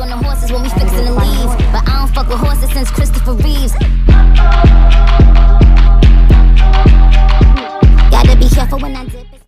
on the horses when we fixin' the leaves, But I don't fuck with horses since Christopher Reeves. Gotta be careful when I dip.